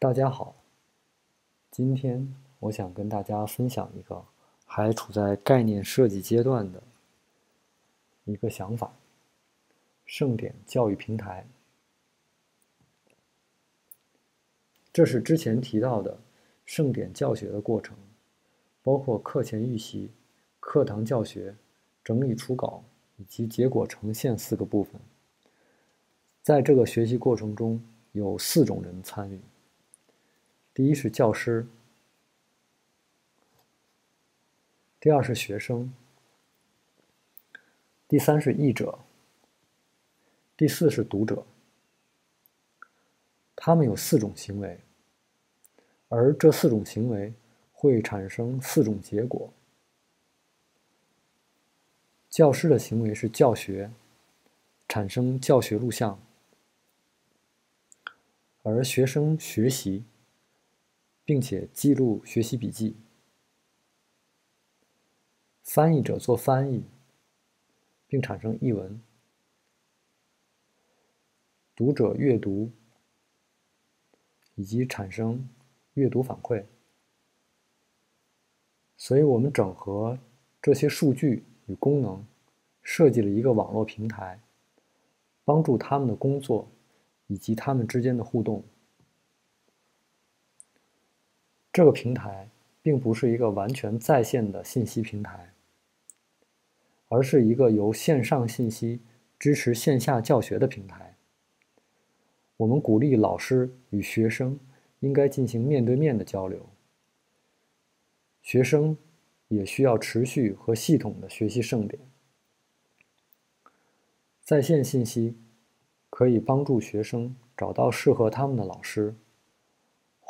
大家好，今天我想跟大家分享一个还处在概念设计阶段的一个想法——盛典教育平台。这是之前提到的盛典教学的过程，包括课前预习、课堂教学、整理初稿以及结果呈现四个部分。在这个学习过程中，有四种人参与。第一是教师，第二是学生，第三是译者，第四是读者。他们有四种行为，而这四种行为会产生四种结果。教师的行为是教学，产生教学录像，而学生学习。并且记录学习笔记，翻译者做翻译，并产生译文，读者阅读以及产生阅读反馈。所以，我们整合这些数据与功能，设计了一个网络平台，帮助他们的工作以及他们之间的互动。这个平台并不是一个完全在线的信息平台，而是一个由线上信息支持线下教学的平台。我们鼓励老师与学生应该进行面对面的交流，学生也需要持续和系统的学习盛典。在线信息可以帮助学生找到适合他们的老师。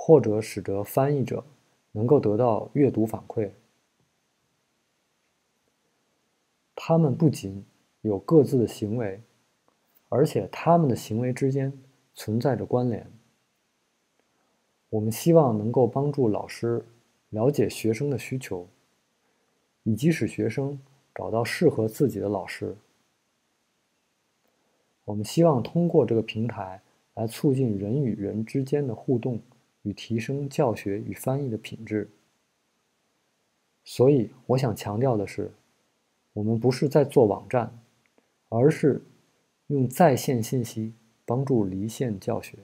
或者使得翻译者能够得到阅读反馈。他们不仅有各自的行为，而且他们的行为之间存在着关联。我们希望能够帮助老师了解学生的需求，以及使学生找到适合自己的老师。我们希望通过这个平台来促进人与人之间的互动。与提升教学与翻译的品质。所以，我想强调的是，我们不是在做网站，而是用在线信息帮助离线教学。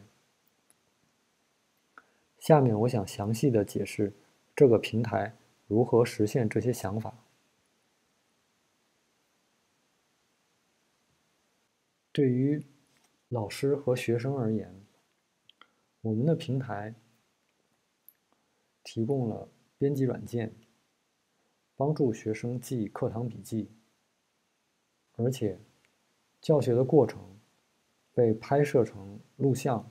下面，我想详细的解释这个平台如何实现这些想法。对于老师和学生而言，我们的平台。提供了编辑软件，帮助学生记课堂笔记，而且教学的过程被拍摄成录像，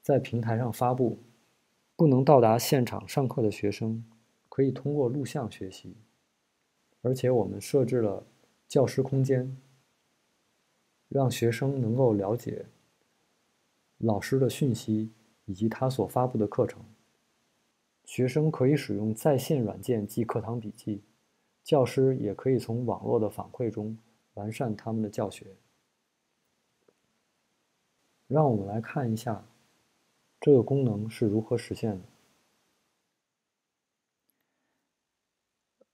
在平台上发布。不能到达现场上课的学生可以通过录像学习，而且我们设置了教师空间，让学生能够了解老师的讯息以及他所发布的课程。学生可以使用在线软件记课堂笔记，教师也可以从网络的反馈中完善他们的教学。让我们来看一下这个功能是如何实现的。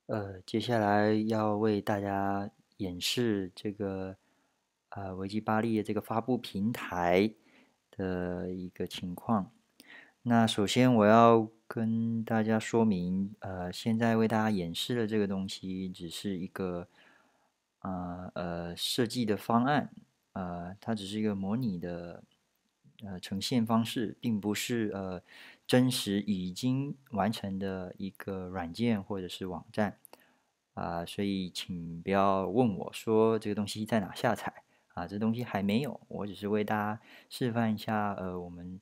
呃，接下来要为大家演示这个呃维基巴利这个发布平台的一个情况。那首先我要跟大家说明，呃，现在为大家演示的这个东西只是一个，呃呃设计的方案，呃，它只是一个模拟的，呃呈现方式，并不是呃真实已经完成的一个软件或者是网站，啊，所以请不要问我说这个东西在哪下载，啊，这东西还没有，我只是为大家示范一下，呃，我们。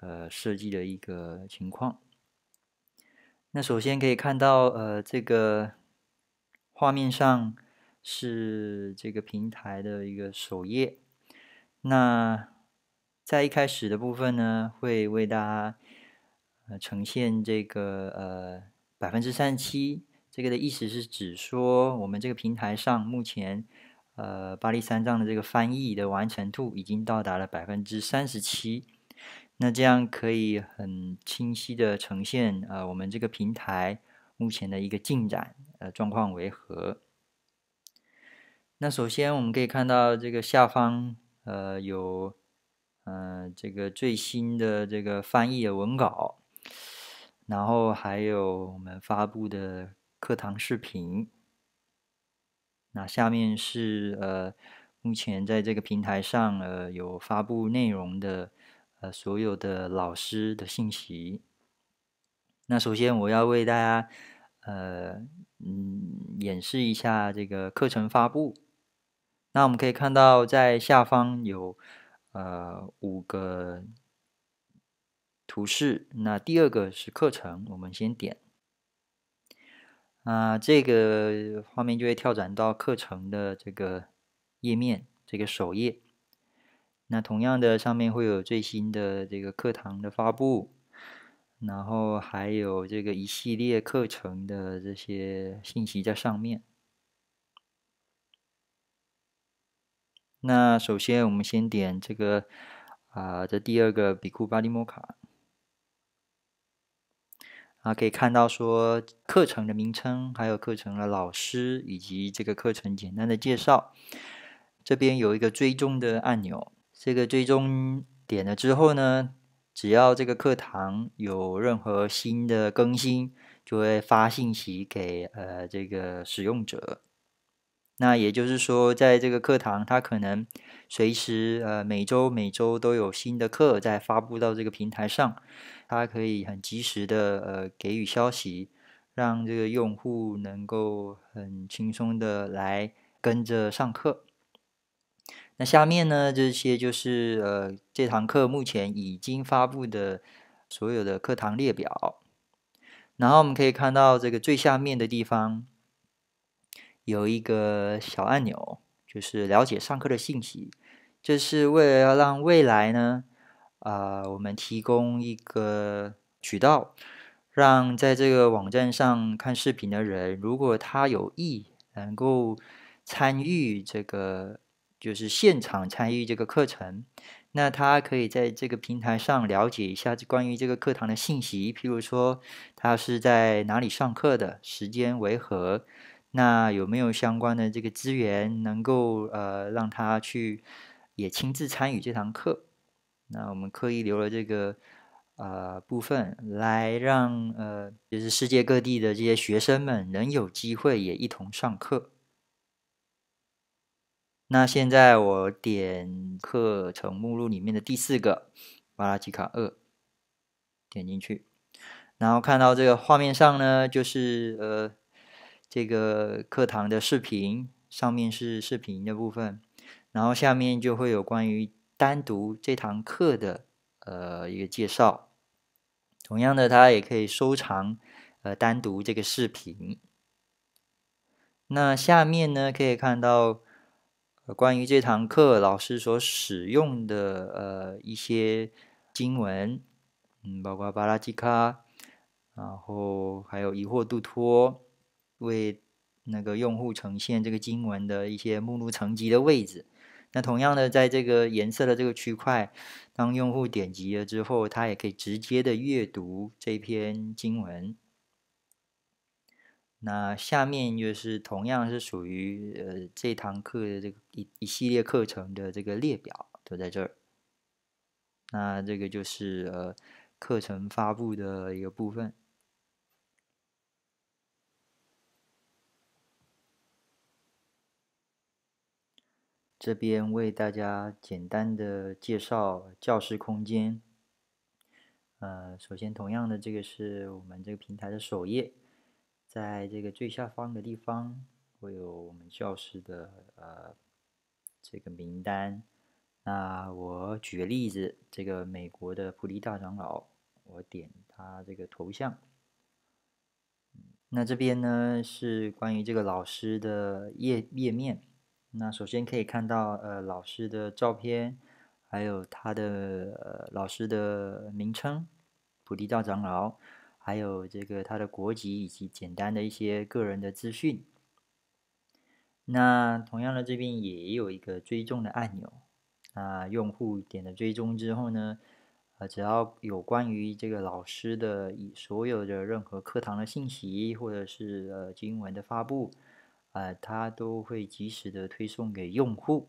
呃，设计的一个情况。那首先可以看到，呃，这个画面上是这个平台的一个首页。那在一开始的部分呢，会为大家呃呈现这个呃百分之三十七。这个的意思是指说，我们这个平台上目前呃巴黎三藏的这个翻译的完成度已经到达了百分之三十七。那这样可以很清晰的呈现呃我们这个平台目前的一个进展呃状况为何。那首先我们可以看到这个下方呃有呃这个最新的这个翻译的文稿，然后还有我们发布的课堂视频。那下面是呃目前在这个平台上呃有发布内容的。呃，所有的老师的信息。那首先我要为大家，呃，嗯，演示一下这个课程发布。那我们可以看到，在下方有呃五个图示。那第二个是课程，我们先点。啊，这个画面就会跳转到课程的这个页面，这个首页。那同样的，上面会有最新的这个课堂的发布，然后还有这个一系列课程的这些信息在上面。那首先，我们先点这个啊，这第二个比库巴利摩卡啊，可以看到说课程的名称，还有课程的老师，以及这个课程简单的介绍。这边有一个追踪的按钮。这个追踪点了之后呢，只要这个课堂有任何新的更新，就会发信息给呃这个使用者。那也就是说，在这个课堂，它可能随时呃每周每周都有新的课在发布到这个平台上，它可以很及时的呃给予消息，让这个用户能够很轻松的来跟着上课。那下面呢，这些就是呃这堂课目前已经发布的所有的课堂列表。然后我们可以看到这个最下面的地方有一个小按钮，就是了解上课的信息。这是为了要让未来呢，啊，我们提供一个渠道，让在这个网站上看视频的人，如果他有意能够参与这个。就是现场参与这个课程，那他可以在这个平台上了解一下关于这个课堂的信息，譬如说他是在哪里上课的，时间为何，那有没有相关的这个资源能够呃让他去也亲自参与这堂课？那我们刻意留了这个呃部分，来让呃就是世界各地的这些学生们能有机会也一同上课。那现在我点课程目录里面的第四个巴拉吉卡二，点进去，然后看到这个画面上呢，就是呃这个课堂的视频，上面是视频的部分，然后下面就会有关于单独这堂课的呃一个介绍。同样的，它也可以收藏呃单独这个视频。那下面呢，可以看到。关于这堂课老师所使用的呃一些经文，嗯，包括巴拉基卡，然后还有疑惑度托，为那个用户呈现这个经文的一些目录层级的位置。那同样的，在这个颜色的这个区块，当用户点击了之后，他也可以直接的阅读这篇经文。那下面就是同样是属于呃这堂课的这个一一系列课程的这个列表都在这儿。那这个就是呃课程发布的一个部分。这边为大家简单的介绍教室空间。呃，首先同样的这个是我们这个平台的首页。在这个最下方的地方会有我们教师的呃这个名单。那我举个例子，这个美国的普利大长老，我点他这个头像。那这边呢是关于这个老师的页页面。那首先可以看到呃老师的照片，还有他的呃老师的名称，普利大长老。还有这个他的国籍以及简单的一些个人的资讯。那同样的这边也有一个追踪的按钮。那用户点了追踪之后呢，呃，只要有关于这个老师的所有的任何课堂的信息，或者是呃经文的发布，呃，它都会及时的推送给用户。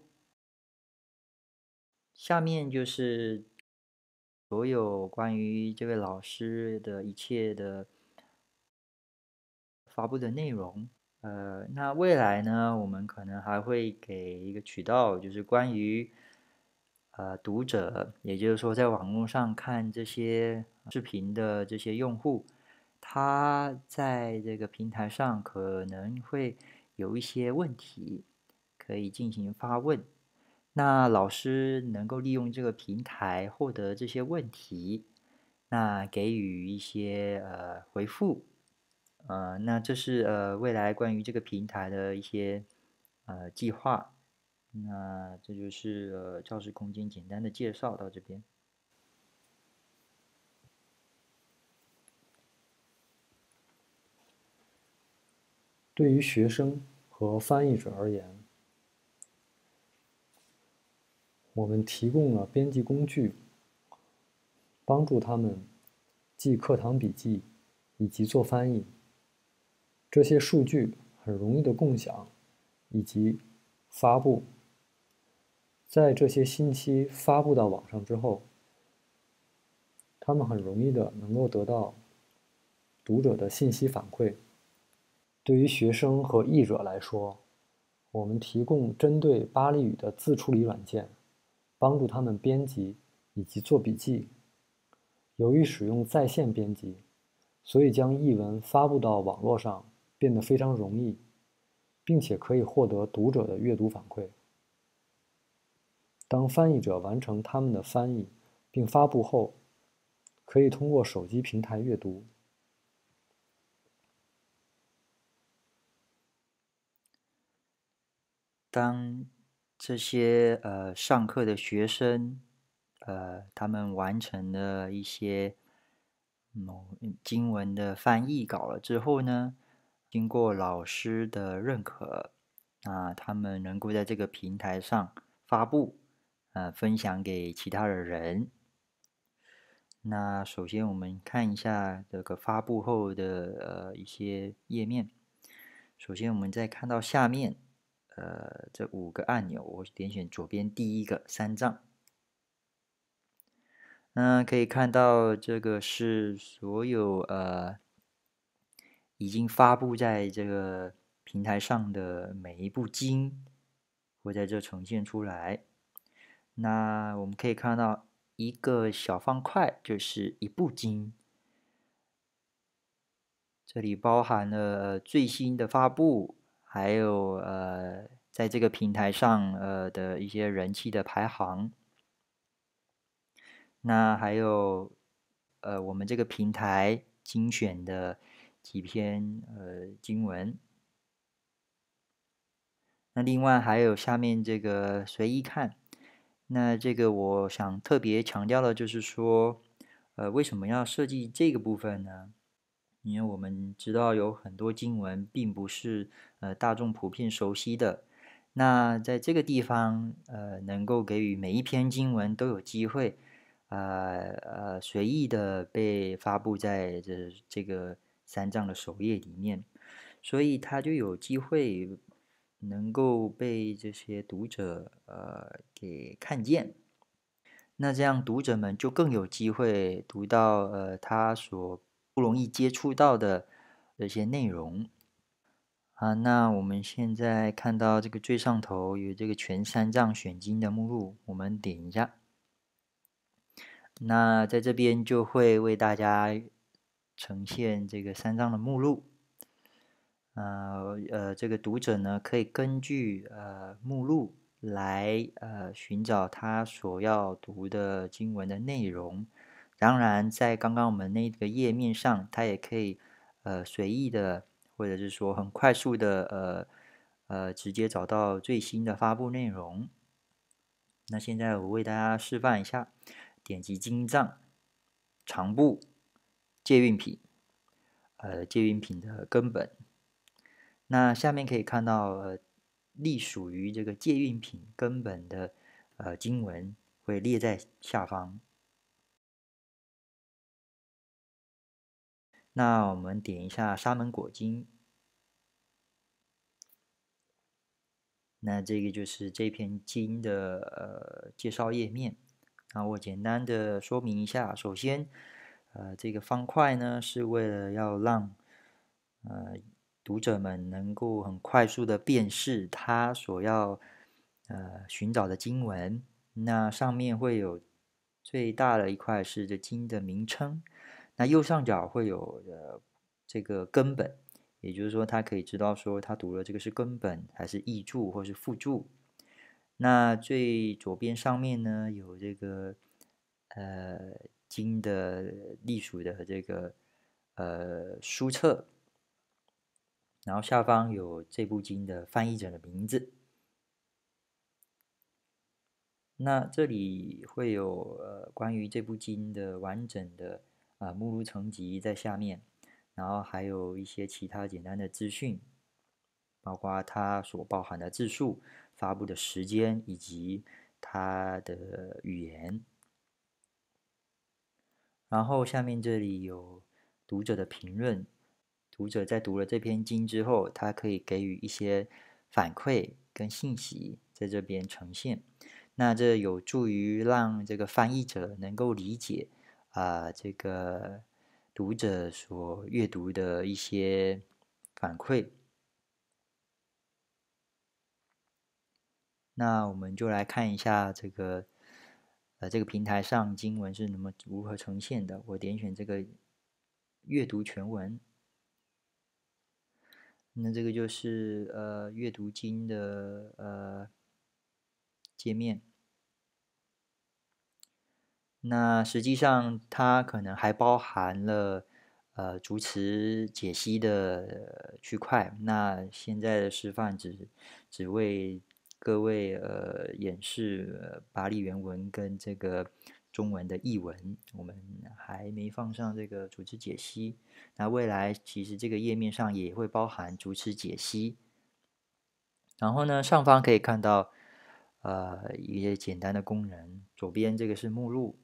下面就是所有关于这位老师的一切的发布的内容。呃，那未来呢，我们可能还会给一个渠道，就是关于。呃，读者，也就是说，在网络上看这些视频的这些用户，他在这个平台上可能会有一些问题，可以进行发问。那老师能够利用这个平台获得这些问题，那给予一些呃回复。呃，那这是呃未来关于这个平台的一些呃计划。那这就是呃教室空间简单的介绍到这边。对于学生和翻译者而言，我们提供了编辑工具，帮助他们记课堂笔记以及做翻译。这些数据很容易的共享以及发布。在这些信息发布到网上之后，他们很容易的能够得到读者的信息反馈。对于学生和译者来说，我们提供针对巴利语的自处理软件，帮助他们编辑以及做笔记。由于使用在线编辑，所以将译文发布到网络上变得非常容易，并且可以获得读者的阅读反馈。当翻译者完成他们的翻译并发布后，可以通过手机平台阅读。当这些呃上课的学生，呃，他们完成了一些某经文的翻译稿了之后呢，经过老师的认可，那他们能够在这个平台上发布。呃，分享给其他的人。那首先我们看一下这个发布后的呃一些页面。首先我们再看到下面，呃，这五个按钮，我点选左边第一个三藏。那可以看到这个是所有呃已经发布在这个平台上的每一部经，会在这呈现出来。那我们可以看到一个小方块，就是一部经，这里包含了最新的发布，还有呃，在这个平台上呃的一些人气的排行。那还有呃，我们这个平台精选的几篇呃经文。那另外还有下面这个随意看。那这个我想特别强调的就是说，呃，为什么要设计这个部分呢？因为我们知道有很多经文并不是呃大众普遍熟悉的。那在这个地方，呃，能够给予每一篇经文都有机会，呃呃，随意的被发布在这这个三藏的首页里面，所以他就有机会。能够被这些读者呃给看见，那这样读者们就更有机会读到呃他所不容易接触到的这些内容啊。那我们现在看到这个最上头有这个全三藏选经的目录，我们点一下，那在这边就会为大家呈现这个三藏的目录。呃呃，这个读者呢，可以根据呃目录来呃寻找他所要读的经文的内容。当然，在刚刚我们那个页面上，它也可以呃随意的，或者是说很快速的呃呃直接找到最新的发布内容。那现在我为大家示范一下，点击经藏长部借运品，呃借运品的根本。那下面可以看到，呃，隶属于这个借运品根本的呃经文会列在下方。那我们点一下沙门果经。那这个就是这篇经的呃介绍页面。那我简单的说明一下，首先，呃，这个方块呢是为了要让呃读者们能够很快速的辨识他所要呃寻找的经文。那上面会有最大的一块是这经的名称，那右上角会有呃这个根本。也就是说，他可以知道说他读了这个是根本还是译注或是附注。那最左边上面呢有这个呃经的隶属的这个呃书册，然后下方有这部经的翻译者的名字。那这里会有呃关于这部经的完整的啊目录层级在下面。然后还有一些其他简单的资讯，包括它所包含的字数、发布的时间以及它的语言。然后下面这里有读者的评论，读者在读了这篇经之后，他可以给予一些反馈跟信息，在这边呈现。那这有助于让这个翻译者能够理解啊这个。读者所阅读的一些反馈，那我们就来看一下这个，呃，这个平台上经文是怎么如何呈现的。我点选这个阅读全文，那这个就是呃阅读经的呃界面。那实际上，它可能还包含了呃主词解析的区块。那现在的示范只只为各位呃演示巴利原文跟这个中文的译文，我们还没放上这个主词解析。那未来其实这个页面上也会包含主词解析。然后呢，上方可以看到呃一些简单的功能，左边这个是目录。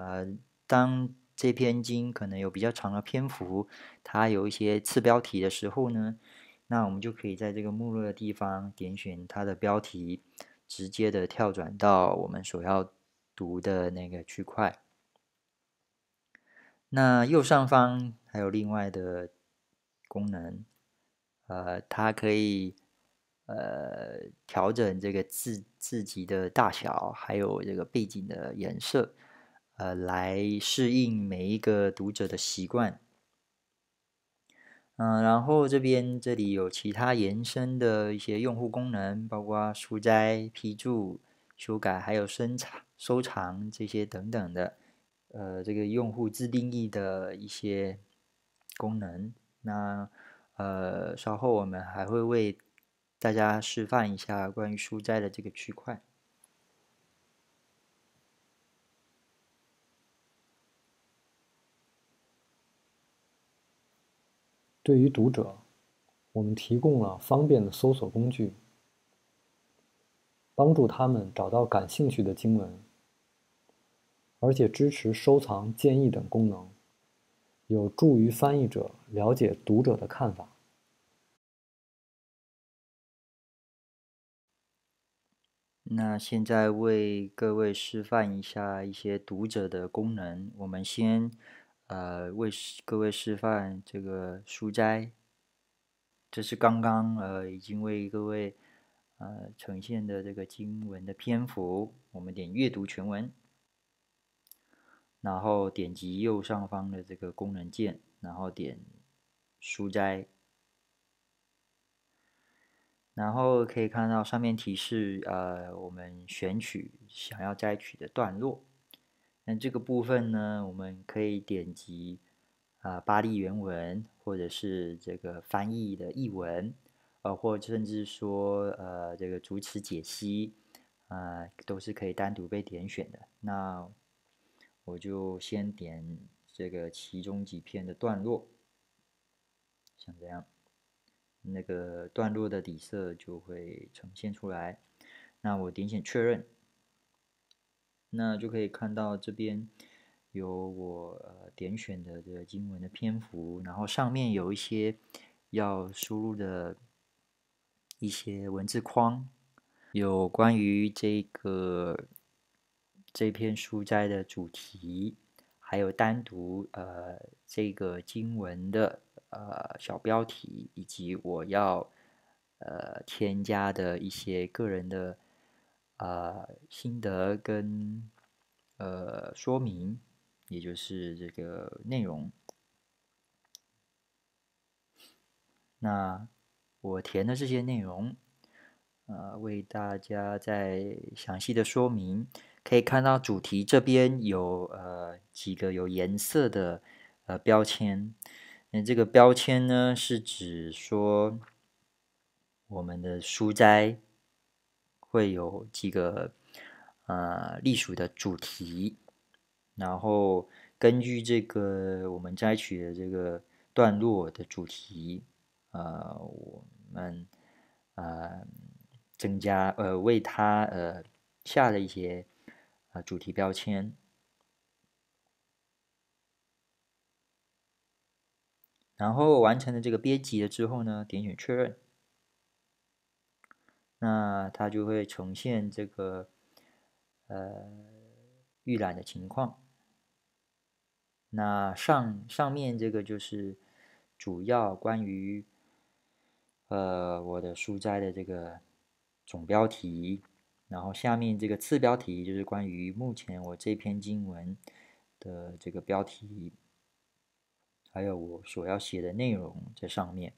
呃，当这篇经可能有比较长的篇幅，它有一些次标题的时候呢，那我们就可以在这个目录的地方点选它的标题，直接的跳转到我们所要读的那个区块。那右上方还有另外的功能，呃，它可以呃调整这个字字级的大小，还有这个背景的颜色。呃，来适应每一个读者的习惯。嗯，然后这边这里有其他延伸的一些用户功能，包括书摘、批注、修改，还有收藏、收藏这些等等的。呃，这个用户自定义的一些功能。那呃，稍后我们还会为大家示范一下关于书摘的这个区块。对于读者，我们提供了方便的搜索工具，帮助他们找到感兴趣的经文，而且支持收藏、建议等功能，有助于翻译者了解读者的看法。那现在为各位示范一下一些读者的功能，我们先。呃，为各位示范这个书斋，这是刚刚呃已经为各位呃呈现的这个经文的篇幅。我们点阅读全文，然后点击右上方的这个功能键，然后点书斋，然后可以看到上面提示呃我们选取想要摘取的段落。那这个部分呢，我们可以点击啊巴利原文，或者是这个翻译的译文，呃，或甚至说呃这个主词解析，啊，都是可以单独被点选的。那我就先点这个其中几篇的段落，像这样，那个段落的底色就会呈现出来。那我点选确认。那就可以看到这边有我呃点选的这个经文的篇幅，然后上面有一些要输入的一些文字框，有关于这个这篇书斋的主题，还有单独呃这个经文的呃小标题，以及我要呃添加的一些个人的啊心得跟呃说明。也就是这个内容。那我填的这些内容，呃，为大家再详细的说明。可以看到主题这边有呃几个有颜色的呃标签。那这个标签呢，是指说我们的书斋会有几个呃隶属的主题。然后根据这个我们摘取的这个段落的主题，呃，我们呃增加呃为它呃下了一些呃主题标签，然后完成了这个编辑了之后呢，点选确认，那它就会呈现这个呃预览的情况。那上上面这个就是主要关于呃我的书斋的这个总标题，然后下面这个次标题就是关于目前我这篇经文的这个标题，还有我所要写的内容在上面。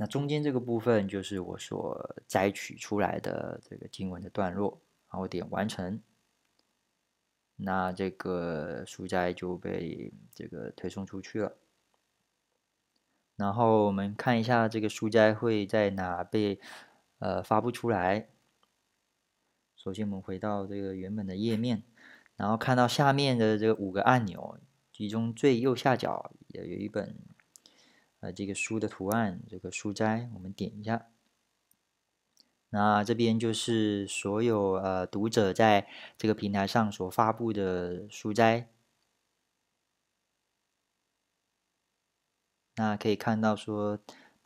那中间这个部分就是我所摘取出来的这个经文的段落，然后点完成。那这个书斋就被这个推送出去了。然后我们看一下这个书斋会在哪被呃发布出来。首先我们回到这个原本的页面，然后看到下面的这五个按钮，其中最右下角也有一本呃这个书的图案，这个书斋，我们点一下。那这边就是所有呃读者在这个平台上所发布的书斋。那可以看到说，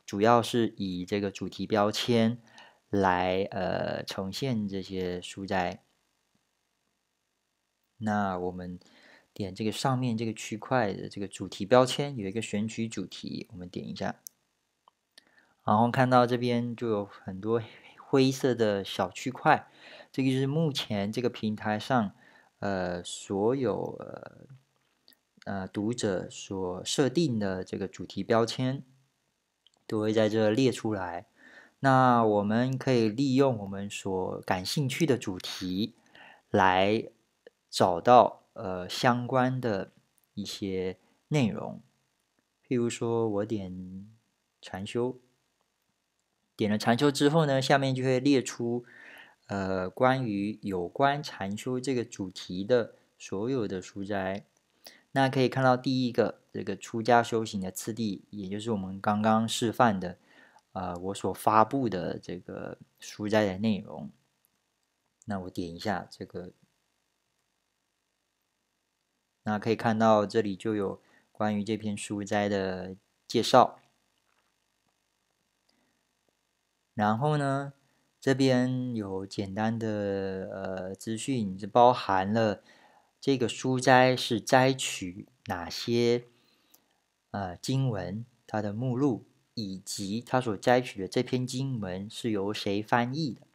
主要是以这个主题标签来呃呈现这些书斋。那我们点这个上面这个区块的这个主题标签，有一个选取主题，我们点一下，然后看到这边就有很多。灰色的小区块，这个就是目前这个平台上，呃，所有呃呃读者所设定的这个主题标签，都会在这列出来。那我们可以利用我们所感兴趣的主题，来找到呃相关的一些内容。譬如说，我点禅修。点了禅修之后呢，下面就会列出，呃，关于有关禅修这个主题的所有的书斋。那可以看到第一个这个出家修行的次第，也就是我们刚刚示范的，呃，我所发布的这个书斋的内容。那我点一下这个，那可以看到这里就有关于这篇书斋的介绍。然后呢，这边有简单的呃资讯，是包含了这个书斋是摘取哪些呃经文，它的目录，以及它所摘取的这篇经文是由谁翻译的。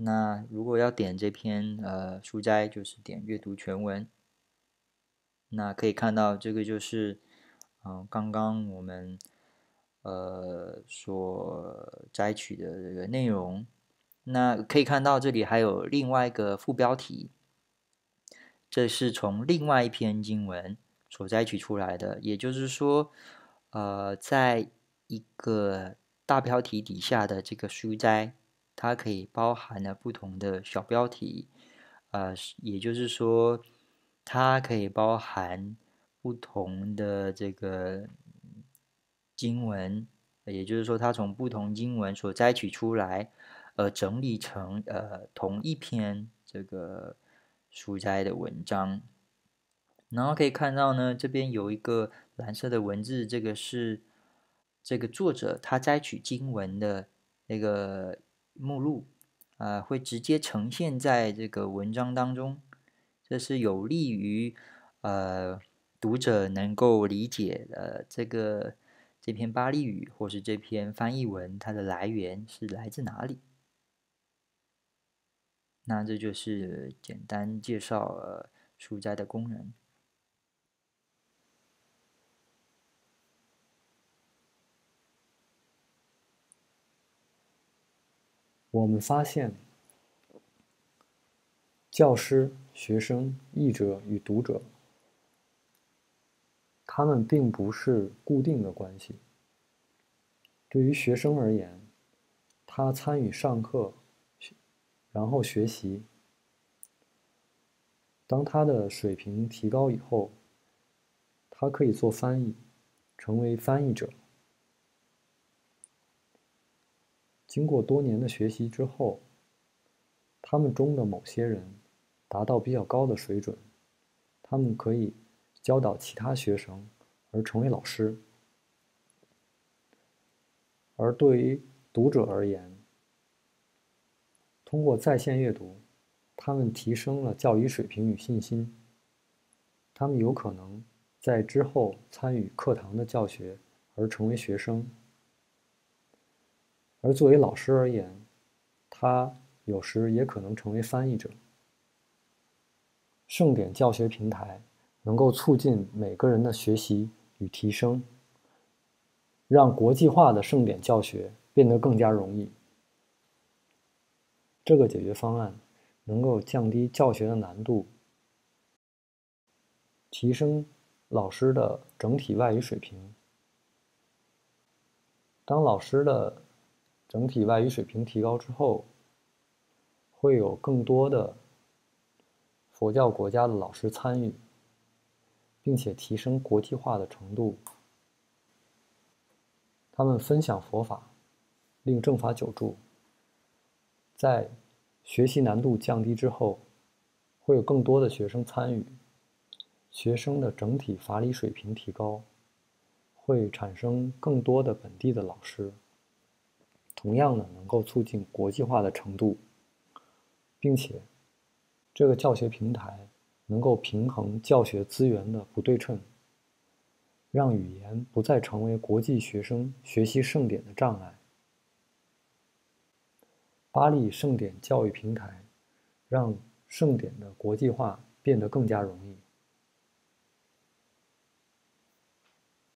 那如果要点这篇呃书斋，就是点阅读全文。那可以看到这个就是，嗯，刚刚我们呃所摘取的这个内容。那可以看到这里还有另外一个副标题，这是从另外一篇经文所摘取出来的。也就是说，呃，在一个大标题底下的这个书斋。它可以包含了不同的小标题，呃，也就是说，它可以包含不同的这个经文，也就是说，他从不同经文所摘取出来，呃，整理成呃同一篇这个书斋的文章。然后可以看到呢，这边有一个蓝色的文字，这个是这个作者他摘取经文的那个目录啊，会直接呈现在这个文章当中，这是有利于呃读者能够理解呃这个这篇巴利语或是这篇翻译文它的来源是来自哪里。那这就是简单介绍呃书斋的功能。我们发现，教师、学生、译者与读者，他们并不是固定的关系。对于学生而言，他参与上课，然后学习。当他的水平提高以后，他可以做翻译，成为翻译者。经过多年的学习之后，他们中的某些人达到比较高的水准，他们可以教导其他学生而成为老师。而对于读者而言，通过在线阅读，他们提升了教育水平与信心。他们有可能在之后参与课堂的教学而成为学生。而作为老师而言，他有时也可能成为翻译者。盛典教学平台能够促进每个人的学习与提升，让国际化的盛典教学变得更加容易。这个解决方案能够降低教学的难度，提升老师的整体外语水平。当老师的整体外语水平提高之后，会有更多的佛教国家的老师参与，并且提升国际化的程度。他们分享佛法，令正法久住。在学习难度降低之后，会有更多的学生参与，学生的整体法理水平提高，会产生更多的本地的老师。同样的，能够促进国际化的程度，并且这个教学平台能够平衡教学资源的不对称，让语言不再成为国际学生学习盛典的障碍。巴黎盛典教育平台让盛典的国际化变得更加容易。